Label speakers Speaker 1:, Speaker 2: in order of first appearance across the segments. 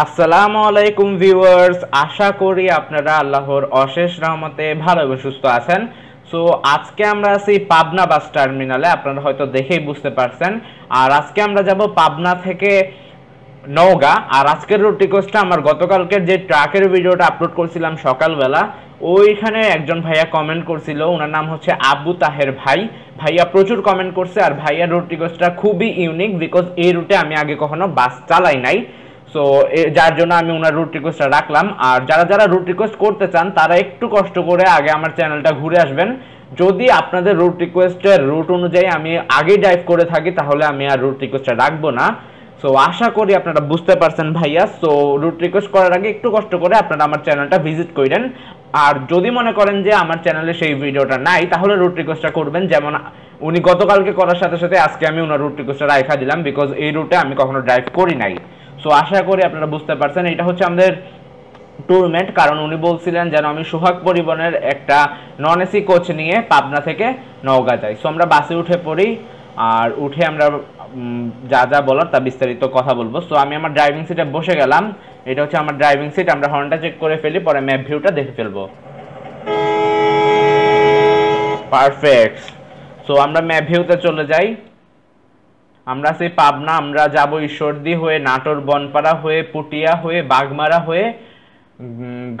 Speaker 1: আসসালামু আলাইকুম ভিউয়ার্স, আশা করি আপনারা আল্লাহর অশেষ রহমতে ভালো এবং সুস্থ আছেন। সো আজকে আমরা আছি পাবনা বাস টার্মিনালে, আপনারা হয়তো দেখেই বুঝতে পারছেন। আর আজকে আমরা যাব পাবনা থেকে নওগাঁ। আর আজকের রুট রিকোয়েস্টটা আমার গতকালকের যে ট্রাকের ভিডিওটা আপলোড করছিলাম সকালবেলা, ওইখানে একজন ভাইয়া কমেন্ট করছিল। ওনার নাম হচ্ছে আবু তাহের ভাই। ভাইয়া প্রচুর কমেন্ট করছে, আর ভাইয়া রুট রিকোয়েস্টটা খুবই ইউনিক বিকজ এই রুটে আমি আগে কখনো বাস চালাই নাই। সো যার জন্য আমি ওনার রুট রিকোয়েস্টটা রাখলাম। আর যারা যারা রুট রিকোয়েস্ট করতে চান, তারা একটু কষ্ট করে আগে আমার চ্যানেলটা ঘুরে আসবেন। যদি আপনাদের রুট রিকোয়েস্টের রুট অনুযায়ী আমি আগে ড্রাইভ করে থাকি, তাহলে আমি আর রুট রিকোয়েস্টটা রাখব না। সো আশা করি আপনারা বুঝতে পারছেন ভাইয়া। সো রুট রিকোয়েস্ট করার আগে একটু কষ্ট করে আপনারা আমার চ্যানেলটা ভিজিট করেন আর যদি মনে করেন যে আমার চ্যানেলে সেই ভিডিওটা নাই, তাহলে রুট রিকোয়েস্টটা করবেন। যেমন উনি গতকালকে করার সাথে সাথে আজকে আমি ওনার রুট রিকোয়েস্টটা রাখা দিলাম বিকজ এই রুটে আমি কখনো ড্রাইভ করি নাই। সো আশা করি আপনারা বুঝতে পারছেন, এটা হচ্ছে আমাদের টুরমেট কারণ উনি বলছিলেন যেন আমি সোহাগ পরিবহনের একটা নন এসি কোচ নিয়ে পাবনা থেকে নওগাঁ যাই। সো আমরা বাসে উঠে পড়ি, আর উঠে আমরা যা যা বলার তা বিস্তারিত কথা বলব। সো আমি আমার ড্রাইভিং সিটে বসে গেলাম, এটা হচ্ছে আমার ড্রাইভিং সিট আমরা হর্নটা চেক করে ফেলি, পরে ম্যাপ ভিউটা দেখে ফেলব। পারফেক্ট সো আমরা ম্যাপ ভিউতে চলে যাই। আমরা সেই পাবনা, আমরা যাব ঈশ্বরদী হয়ে, নাটোর বনপাড়া হয়ে, পুটিয়া হয়ে, বাগমারা হয়ে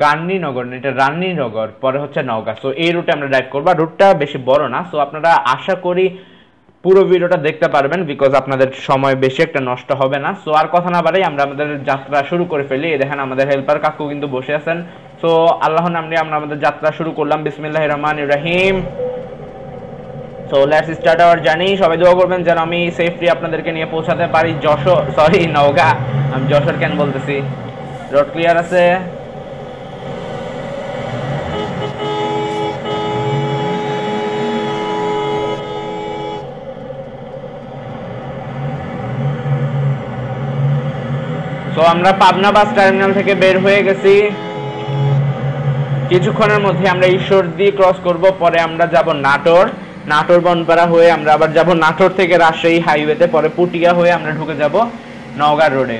Speaker 1: গান্নীনগর এটা রান্নীনগর পরে হচ্ছে নওগাঁ। সো এই রুটে আমরা ড্রাইভ করব। রুটটা বেশি বড় না। সো আপনারা আশা করি পুরো ভিডিওটা দেখতে পারবেন বিকজ আপনাদের সময় বেশি একটা নষ্ট হবে না। সো আর কথা না বাড়াই, আমরা আমাদের যাত্রা শুরু করে ফেলি। দেখেন আমাদের হেল্পার কাকু কিন্তু বসে আছেন। সো আল্লাহ নাম নিয়ে আমরা আমাদের যাত্রা শুরু করলাম। বিসমিল্লাহ রহমান Ibrahim so let's start our journey সবাই দোয়া করবেন যেন আমি সেফলি আপনাদেরকে নিয়ে পৌঁছাতে পারি। যশোর সরি নওগা। আমি যশোর কেন বলতেছি? রোড ক্লিয়ার আছে? তো আমরা পাবনা বাস টার্মিনাল থেকে বের হয়ে গেছি। কিছুক্ষণের মধ্যে আমরা ঈশ্বরদী ক্রস করব, পরে আমরা যাব নাটোর। নাটোর বনপাড়া হয়ে আমরা আবার যাব নাটোর থেকে রাজশাহী হাইওয়েতে পরে পুটিয়া হয়ে আমরা ঢুকে যাব নওগাঁ রোডে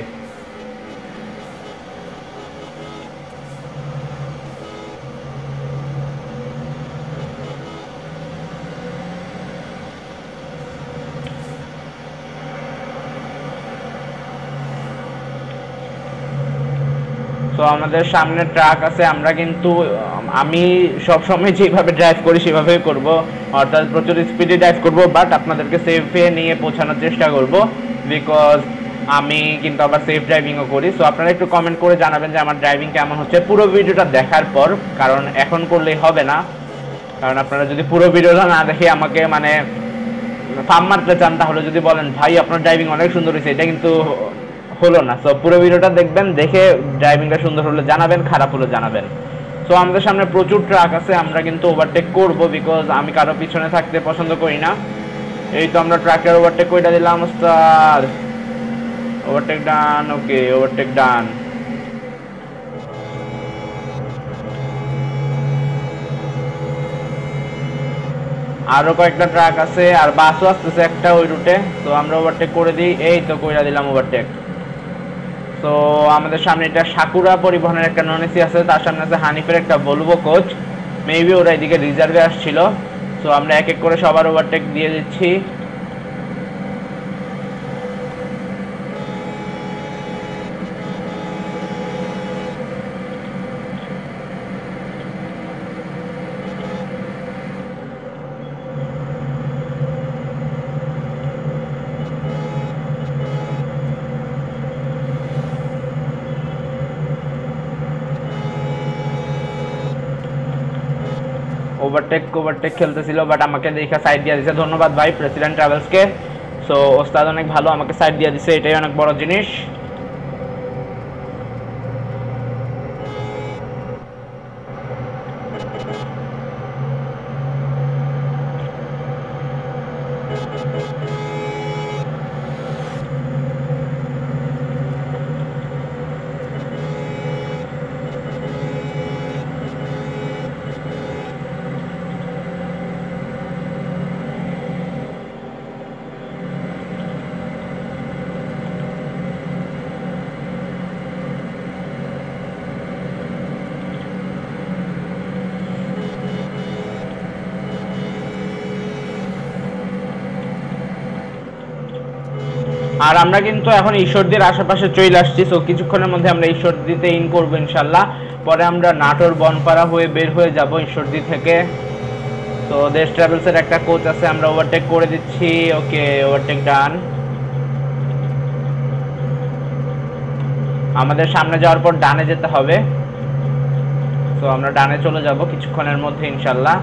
Speaker 1: তো আমাদের সামনে ট্রাক আছে, আমরা কিন্তু, আমি সব সময় যেভাবে ড্রাইভ করি সেভাবেই করব। অর্থাৎ প্রচুর স্পিডে ড্রাইভ করব বাট আপনাদেরকে সেফে নিয়ে পৌঁছানোর চেষ্টা করব বিকজ আমি কিন্তু আবার সেফ ড্রাইভিংও করি। সো আপনারা একটু কমেন্ট করে জানাবেন যে আমার ড্রাইভিং কেমন হচ্ছে। পুরো ভিডিওটা দেখার পর, কারণ এখন করলেই হবে না। কারণ আপনারা যদি পুরো ভিডিওটা না দেখে আমাকে মানে ফার্ম মারতে চান, তাহলে যদি বলেন, ভাই, আপনার ড্রাইভিং অনেক সুন্দর হয়েছে। এটা কিন্তু হলো না। সো পুরো ভিডিওটা দেখবেন, দেখে ড্রাইভিংটা সুন্দর হলে, জানাবেন, খারাপ হলে, জানাবেন। সো আমাদের সামনে প্রচুর ট্রাক আছে, আমরা কিন্তু ওভারটেক করব বিকজ আমি কারও পিছনে থাকতে পছন্দ করি না। এই তো আমরা ট্রাকের ওভারটেক কইটা দিলাম sir overtake done okay overtake done আরও কয়েকটা ট্রাক আছে, আর বাসও আসতেছে একটা ওই রুটে তো আমরা ওভারটেক করে দিই, এই তো কইরা দিলাম ওভারটেক তো আমাদের সামনে এটা সাকুরা পরিবহনের একটা নন এসি আছে, তার সামনে আছে হানিফের একটা বলব কোচ মেবি ওরা এদিকে রিজার্ভে আসছিল। তো আমরা এক এক করে সবার ওভারটেক দিয়ে দিচ্ছি। ওভারটেক ওভারটেক খেলতেছিল বাট আমাকে দেখে সাইড দিয়ে দিছে, ধন্যবাদ ভাই প্রেসিডেন্ট ট্রাভেলসকে সো ওস্তাদ অনেক ভালো, আমাকে সাইড দিয়ে দিছে, এটাই অনেক বড় জিনিস। আর আমরা কিন্তু এখন ঈশ্বরদীর আশেপাশে চলে আসছি সো কিছুক্ষণের মধ্যে আমরা ঈশ্বরদিতে ইন করব ইনশাল্লাহ। পরে আমরা নাটোর বনপাড়া হয়ে বের হয়ে যাব ঈশ্বরদি থেকে। তো দেশ ট্রাভেলসের একটা কোচ আছে, আমরা ওভারটেক করে দিচ্ছি। ওকে ওভারটেক ডান আমাদের সামনে যাওয়ার পর ডানে যেতে হবে। তো আমরা ডানে চলে যাব কিছুক্ষণের মধ্যে ইনশাল্লাহ।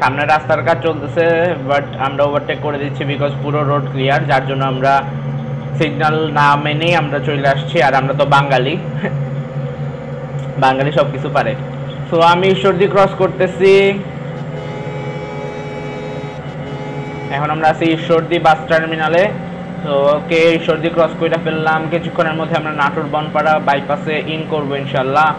Speaker 1: সামনে রাস্তার কাজ চলতেছে বাট আমরা ওভারটেক করে দিচ্ছি বিকজ পুরো রোড ক্লিয়ার যার জন্য আমরা সিগন্যাল না মেনেই আমরা চলে আসছি, আর আমরা তো বাঙালি। বাঙালি সব কিছু পারে। সো আমি ঈশ্বরদী ক্রস করতেছি। এখন আমরা আছি ঈশ্বরদী বাস টার্মিনালে তো ওকে ঈশ্বরদী ক্রস করে ফেললাম। কিছুক্ষণের মধ্যে আমরা নাটোর বনপাড়া বাইপাসে ইন করব, ইনশাল্লাহ।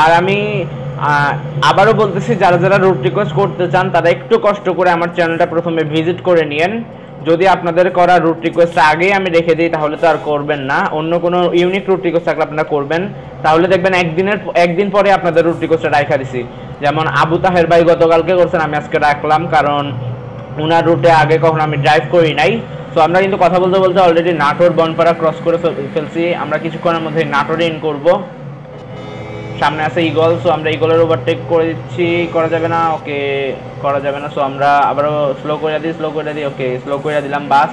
Speaker 1: আর আমি আবারও বলতেছি, যারা যারা রুট রিকোয়েস্ট করতে চান, তারা একটু কষ্ট করে আমার চ্যানেলটা প্রথমে ভিজিট করে নিয়েন। যদি আপনাদের করা রুট রিকোয়েস্ট আগেই আমি রেখে দিই, তাহলে তো আর করবেন না। অন্য কোনো ইউনিক রুট রিকোয়েস্ট থাকলে আপনারা করবেন। তাহলে দেখবেন একদিনের, একদিন পরে আপনাদের রুট রিকোয়েস্টটা রাখা দিছি। যেমন আবু তাহের ভাই গতকালকে করছেন, আমি আজকে রাখলাম, কারণ ওনার রুটে আগে কখনো আমি ড্রাইভ করি নাই। তো আমরা কিন্তু কথা বলতে বলতে অলরেডি নাটোর, বনপাড়া ক্রস করে ফেলছি। আমরা কিছুক্ষণের মধ্যে নাটোরে ইন করব। সামনে আছে ইগল সো আমরা ইগলের ওভারটেক করে দিচ্ছি। করা যাবে না? ওকে করা যাবে না সো আমরা আবারও স্লো করে দিই স্লো করে দিই ওকে স্লো করে দিলাম, বাস।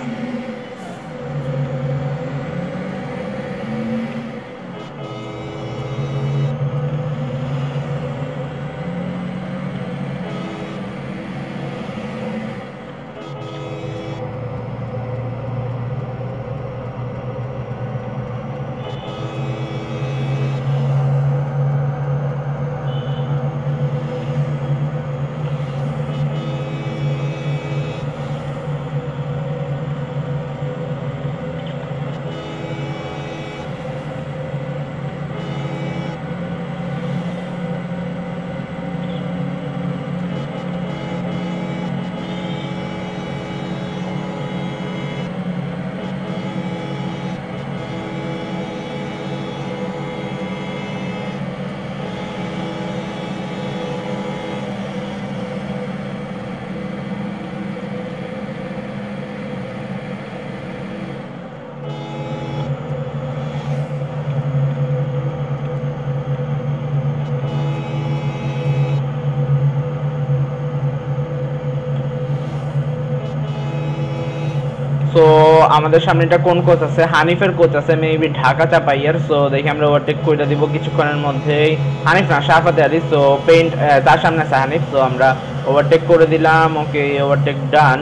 Speaker 1: আমাদের সামনে এটা কোন কোচ আছে? হানিফের কোচ আছে মেবি ঢাকা চাপাইয়ার। সো দেখি আমরা ওভারটেক করে দিব কিছুক্ষণের মধ্যেই। হানিফ না শাফাতে আলি। সো পেইন্ট তার সামনে আছে হানিফ। সো আমরা ওভারটেক করে দিলাম। ওকে ওভারটেক ডান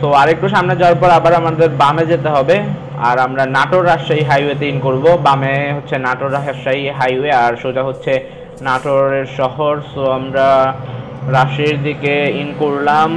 Speaker 1: তো আরেকটু সামনে যাওয়ার পর আবার আমাদের বামে যেতে হবে। আর আমরা নাটোর রাজশাহী হাইওয়েতে ইন করব। বামে হচ্ছে নাটোর রাজশাহী হাইওয়ে আর সোজা হচ্ছে নাটোরের শহর। সো আমরা রাশির দিকে ইন করলাম।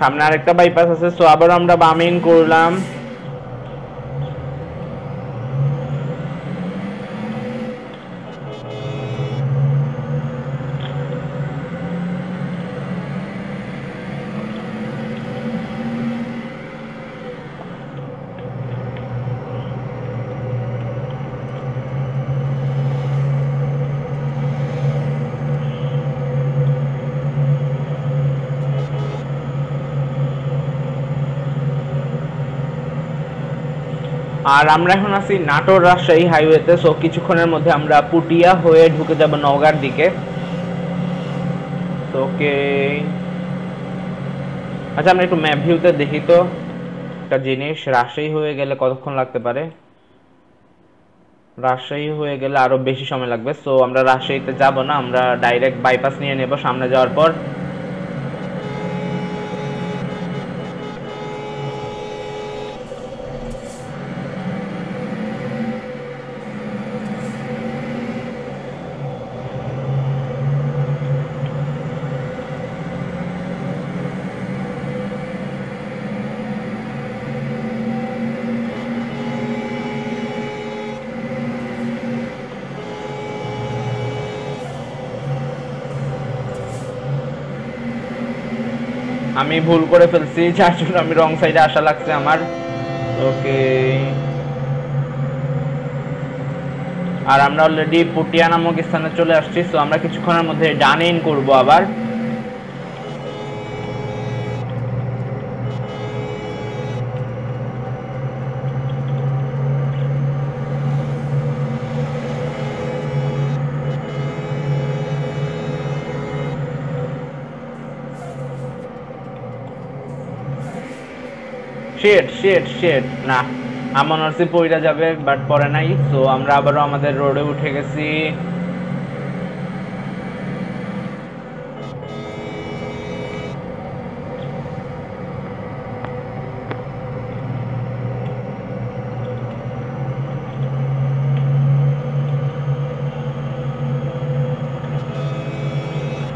Speaker 1: সামনে আরেকটা বাইপাস আছে সো আবার আমরা বামিং করলাম। আর আমরা এখন আছি নাটোর রাজশাহী হাইওয়েতে সো কিছুক্ষণের মধ্যে আমরা পুটিয়া হয়ে ঢুকে যাব নওগাঁর দিকে। ওকে আচ্ছা আমরা একটু ম্যাপ ভিউতে দেখি তো। একটা জিনিস, রাজশাহী হয়ে গেলে কতক্ষণ লাগতে পারে? রাজশাহী হয়ে গেলে আরও বেশি সময় লাগবে। সো আমরা রাজশাহীতে যাব না, আমরা ডাইরেক্ট বাইপাস নিয়ে নেব সামনে যাওয়ার পর। আমি ভুল করে ফেলছি যার জন্য আমি রং সাইডে আসা লাগছে আমার। ওকে। আর আমরা অলরেডি পুটিয়া নামক স্থানে চলে আসছি তো আমরা কিছুক্ষণের মধ্যে ডান ইন করব আবার। শেড শেড শেড না আমার নরসি পইরা যাবে বাট পরে নাই সো আমরা আবারও আমাদের রোডে উঠে গেছি।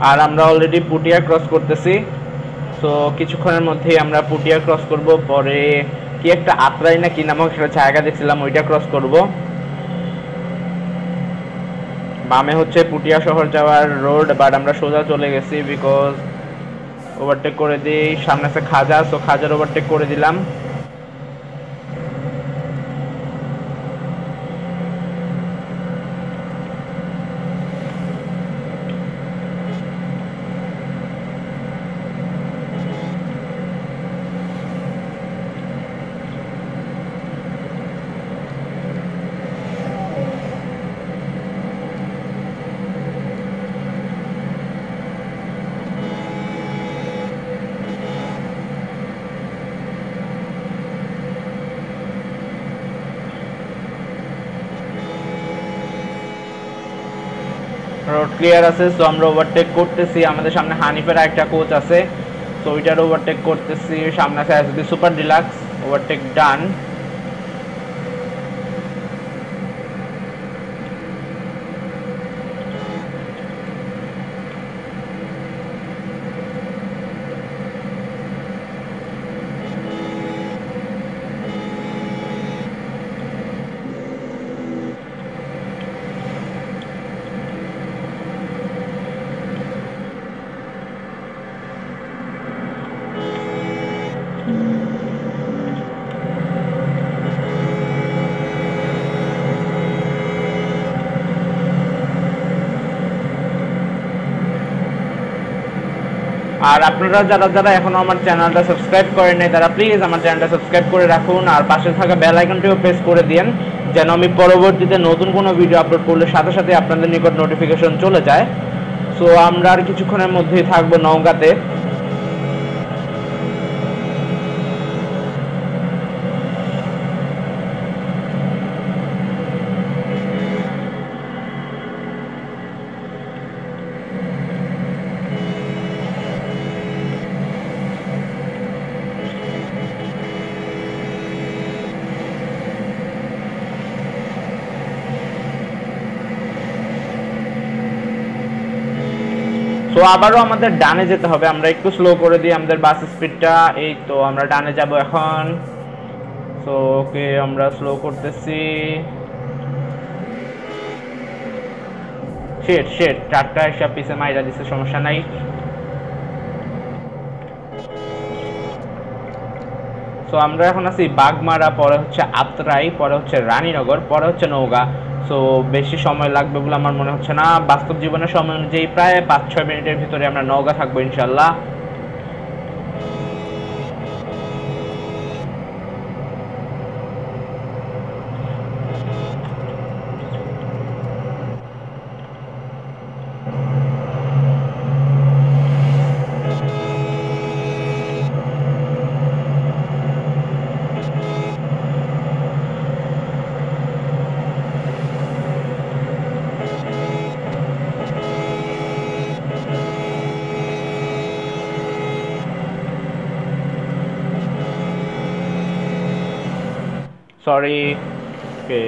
Speaker 1: আর আমরা অলরেডি পুটিয়া ক্রস করতেছি। তো কিছুক্ষণের মধ্যেই আমরা পুটিয়া ক্রস করব। পরে কি একটা আত্রাই না কি নামক সেটা জায়গা দেখছিলাম, ওইটা ক্রস করব। বামে হচ্ছে পুটিয়া শহর যাওয়ার রোড বাট আমরা সোজা চলে গেছি বিকজ ওভারটেক করে দিই। সামনে আছে খাজা সো খাজার ওভারটেক করে দিলাম। রোড ক্লিয়ার আছে সো আমরা ওভারটেক করতেছি। আমাদের সামনে হানিফের একটা কোচ আছে সো ওইটার ওভারটেক করতেছি। সামনে আছে SB super deluxe overtake done আর আপনারা যারা যারা এখনও আমার চ্যানেলটা সাবস্ক্রাইব করেন নাই, তারা প্লিজ আমার চ্যানেলটা সাবস্ক্রাইব করে রাখুন আর পাশে থাকা বেল আইকনটিও প্রেস করে দিন যেন আমি পরবর্তীতে নতুন কোনো ভিডিও আপলোড করলে সাথে সাথে আপনাদের নিকট নোটিফিকেশন চলে যায়। সো আমরা আর কিছুক্ষণের মধ্যেই থাকব নওগাঁতে। তো আবারও আমাদের ডানে যেতে হবে। আমরা একটু স্লো করে দিই আমাদের বাস স্পিডটা এই তো, আমরা ডানে যাব এখন। সো ওকে, আমরা স্লো করতেছি। শেট শেট ট্রাকটা এসব পিছে মাইরা দিছে, সমস্যা নাই। তো আমরা এখন আছি বাগমারা, পরে হচ্ছে আত্রাই, পরে হচ্ছে রানীনগর, পরে হচ্ছে নৌগা সো বেশি সময় লাগবে বলে আমার মনে হচ্ছে না। বাস্তব জীবনের সময় অনুযায়ী প্রায় পাঁচ ছয় মিনিটের ভিতরে আমরা নওগাঁ থাকব ইনশাল্লাহ sorry okay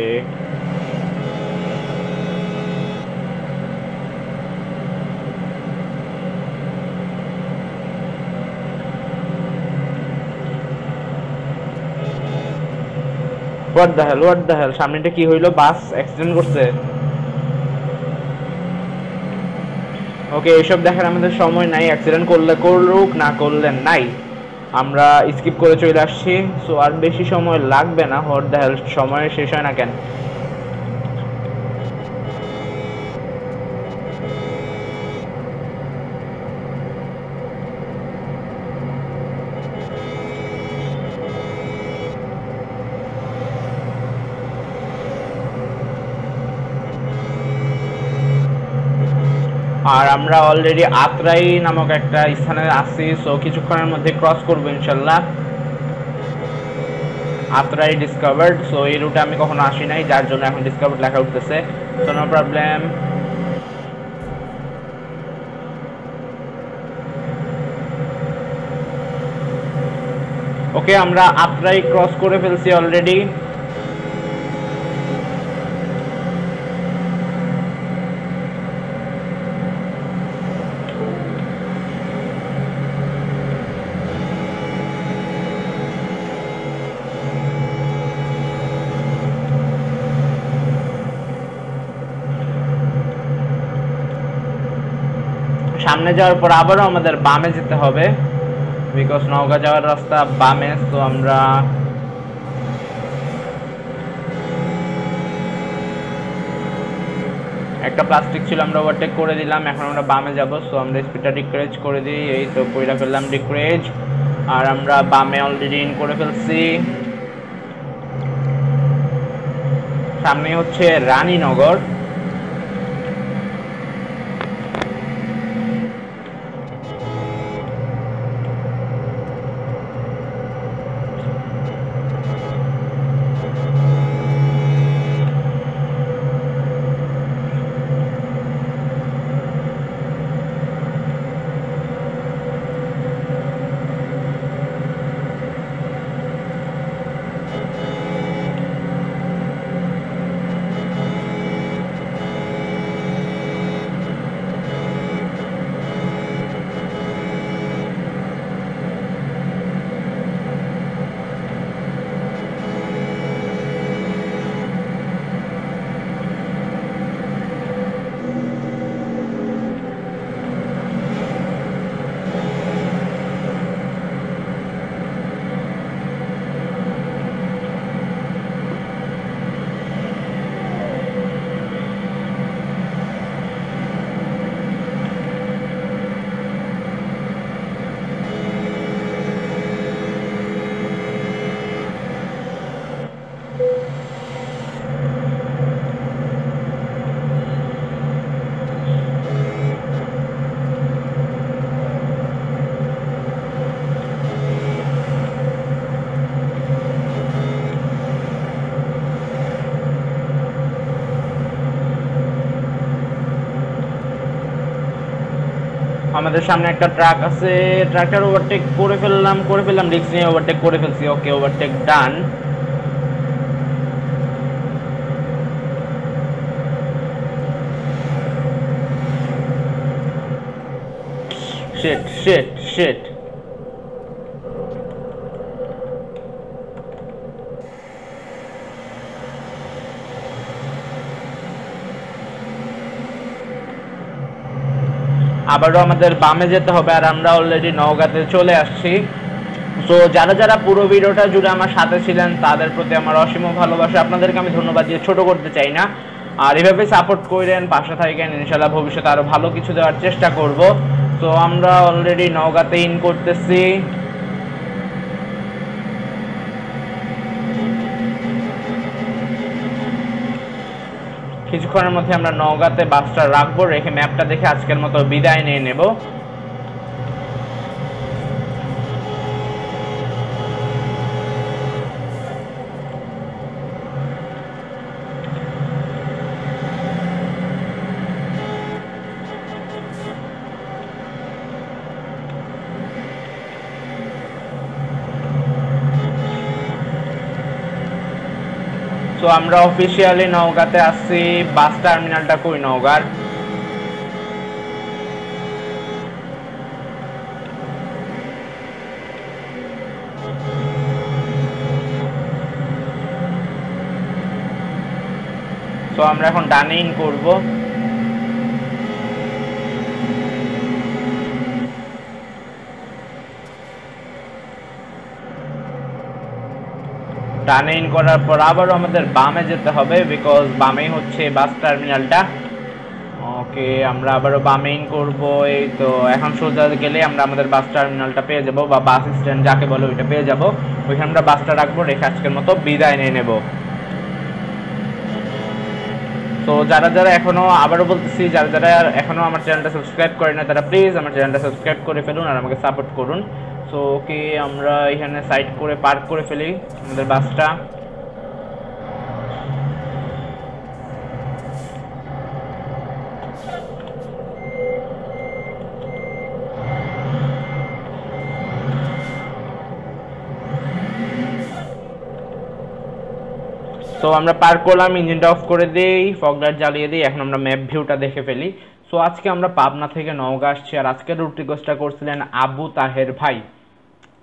Speaker 1: what the hell what the hell সামনেটা কি হইল? বাস অ্যাক্সিডেন্ট করছে। ওকে এসব দেখার আমাদের সময় নাই। অ্যাক্সিডেন্ট করলে করুক, না করলে নাই। আমরা স্কিপ করে চলে আসছি। সো আর বেশি সময় লাগবে না। হর হেল সময় শেষ হয় না কেন? আমরা অলরেডি আত্রাই নামক একটা স্থানে আছি সো কিছুক্ষণের মধ্যে ক্রস করব ইনশাল্লাহ। আত্রাই ডিসকভার্ড সো এই রুটে আমি কখনো আসি নাই, যার জন্য এখন ডিসকভার্ড লেখা উঠতেছে। সো নো প্রবলেম ওকে আমরা আত্রাই ক্রস করে ফেলছি অলরেডি সামনে যাওয়ার পর আবারও আমাদের বামে যেতে হবে। বিকজ নওগাঁ যাওয়ার রাস্তা বামে তো আমরা একটা প্লাস্টিক ছিল আমরা ওভারটেক করে দিলাম, এখন আমরা বামে যাব। সো আমরা স্পিডটা ডিক্রেজ করে দিই, এই তো কইরা ফেললাম ডিক্রেজ আর আমরা বামে অলরেডি ইন করে ফেলছি। সামনে হচ্ছে রানীনগর। আমাদের সামনে একটা ট্রাক আছে। ট্রাকটার ওভারটেক করে ফেললাম করে ফেললাম রিক্স নিয়ে ওভারটেক করে ফেলছি। Okay overtake done shit shit shit আবারও আমাদের বামে যেতে হবে আর আমরা অলরেডি নওগাঁতে চলে আসছি। তো যারা যারা পুরো ভিডিওটা জুড়ে আমার সাথে ছিলেন, তাদের প্রতি আমার অসীম ভালোবাসা। আপনাদেরকে আমি ধন্যবাদ দিয়ে ছোট করতে চাই না। আর এভাবে সাপোর্ট করেন পাশে থাকেন ইনশাল্লাহ ভবিষ্যতে আরও ভালো কিছু দেওয়ার চেষ্টা করব। তো আমরা অলরেডি নওগাঁতে ইন করতেছি। কিছুক্ষণের মধ্যে আমরা নওগাঁতে বাসটা রাখব রেখে ম্যাপটা দেখে আজকের মতো বিদায় নিয়ে নেব। সো আমরা অফিসিয়ালি নওগাঁতে আসছি বাস টার্মিনালটা কই নওগাঁর? তো আমরা এখন ডানে ইন করব। ডানে ইন করার পর আবারও আমাদের বামে যেতে হবে বিকজ বামেই হচ্ছে বাস টার্মিনালটা ওকে আমরা আবারও বামে ইন করব। এই তো, এখন সোজা গেলে আমরা আমাদের বাস টার্মিনালটা পেয়ে যাব, বা বাস স্ট্যান্ড যাকে বলে ওইটা পেয়ে যাব। ওইখানে আমরা বাসটা রাখব, রেখে আজকের মতো বিদায় নিয়ে নেব। তো যারা যারা এখনও আবারও বলতেছি, যারা যারা এখনও আমার চ্যানেলটা সাবস্ক্রাইব করে না তারা প্লিজ আমার চ্যানেলটা সাবস্ক্রাইব করে ফেলুন আর আমাকে সাপোর্ট করুন। সো ওকে আমরা এখানে সাইড করে পার্ক করে ফেলি আমাদের বাসটা। সো আমরা পার করলাম ইঞ্জিনটা অফ করে দিই ফগলাইট জ্বালিয়ে দিই, এখন আমরা ম্যাপ ভিউটা দেখে ফেলি। সো আজকে আমরা পাবনা থেকে নওগাঁ আসছি, আর আজকের রুট রিকোয়েস্টটা করছিলেন আবু তাহের ভাই।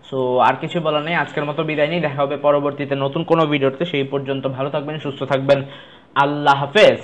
Speaker 1: সো আর কিছু বলার নেই, আজকের মতো বিদায় নিই, দেখা হবে পরবর্তীতে নতুন কোনো ভিডিওতে, সেই পর্যন্ত ভালো থাকবেন, সুস্থ থাকবেন, আল্লাহ হাফেজ।